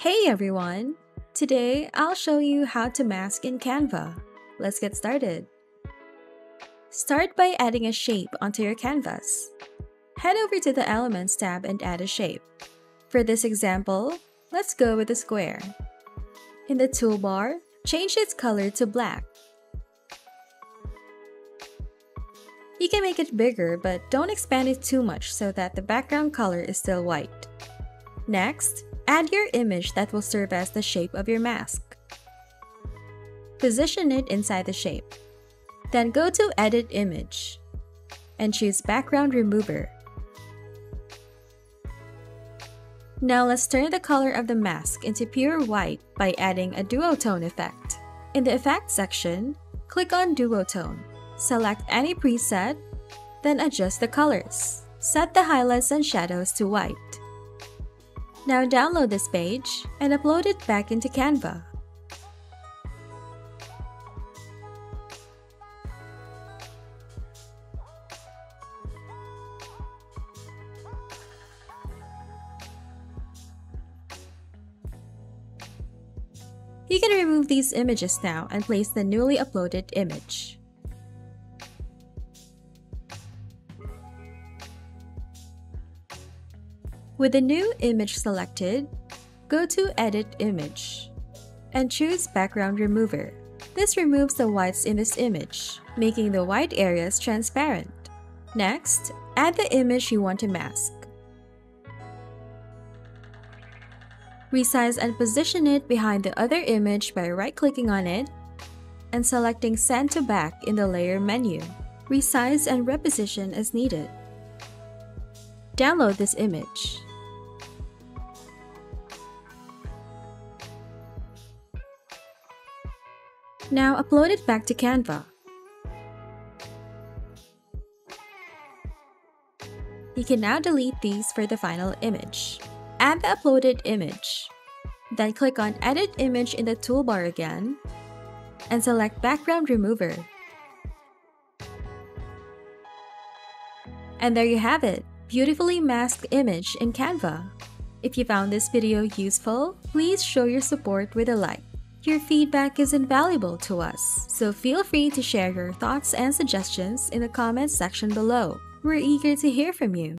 Hey everyone! Today, I'll show you how to mask in Canva. Let's get started. Start by adding a shape onto your canvas. Head over to the Elements tab and add a shape. For this example, let's go with a square. In the toolbar, change its color to black. You can make it bigger but don't expand it too much so that the background color is still white. Next, add your image that will serve as the shape of your mask. Position it inside the shape. Then go to Edit Image and choose Background Remover. Now let's turn the color of the mask into pure white by adding a duotone effect. In the Effects section, click on Duotone. Select any preset, then adjust the colors. Set the highlights and shadows to white. Now download this page and upload it back into Canva. You can remove these images now and place the newly uploaded image. With the new image selected, go to Edit Image and choose Background Remover. This removes the whites in this image, making the white areas transparent. Next, add the image you want to mask. Resize and position it behind the other image by right-clicking on it and selecting Send to Back in the Layer menu. Resize and reposition as needed. Download this image. Now upload it back to Canva. You can now delete these for the final image. Add the uploaded image. Then click on Edit Image in the toolbar again and select Background Remover. And there you have it, beautifully masked image in Canva. If you found this video useful, please show your support with a like. Your feedback is invaluable to us, so feel free to share your thoughts and suggestions in the comments section below. We're eager to hear from you.